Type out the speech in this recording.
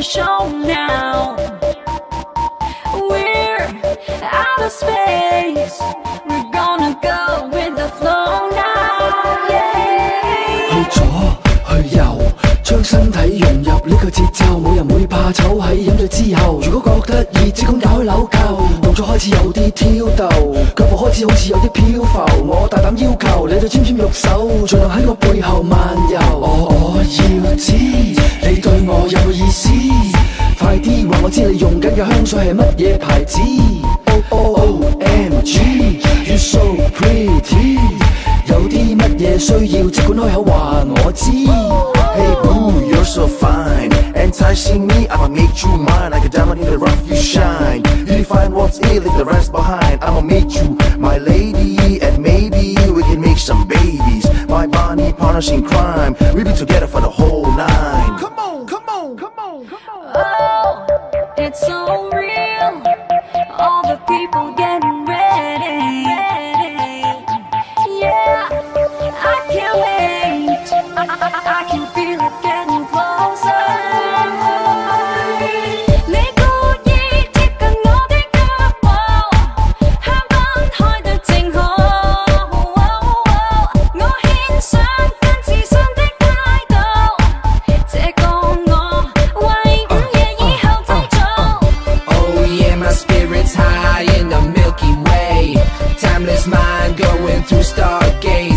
the show now. We're out of space. We're gonna go with the flow now. Yeah. 去左去右，将身体融入呢个节奏，冇人会怕丑喺饮醉之后。如果觉得热，即管解开纽扣，动作开始有啲挑逗，脚步开始好似有啲漂浮。我大胆要求你对纤纤玉手，尽量喺我背后漫游。我我要知 知你用緊嘅香水係乜嘢牌子？O O M G，You so pretty，有啲乜嘢需要即管開口話我知。Hey boo，you're so fine，enticing me，I'ma make you mine。Like a diamond in the rough you shine，you find what's ill leave the rest behind，I'ma make you my lady，and maybe we can make some babies。My body punishing crime，we be together for the whole night。Come on，come on，come on，come on。Oh. It's so real. going through Stargate.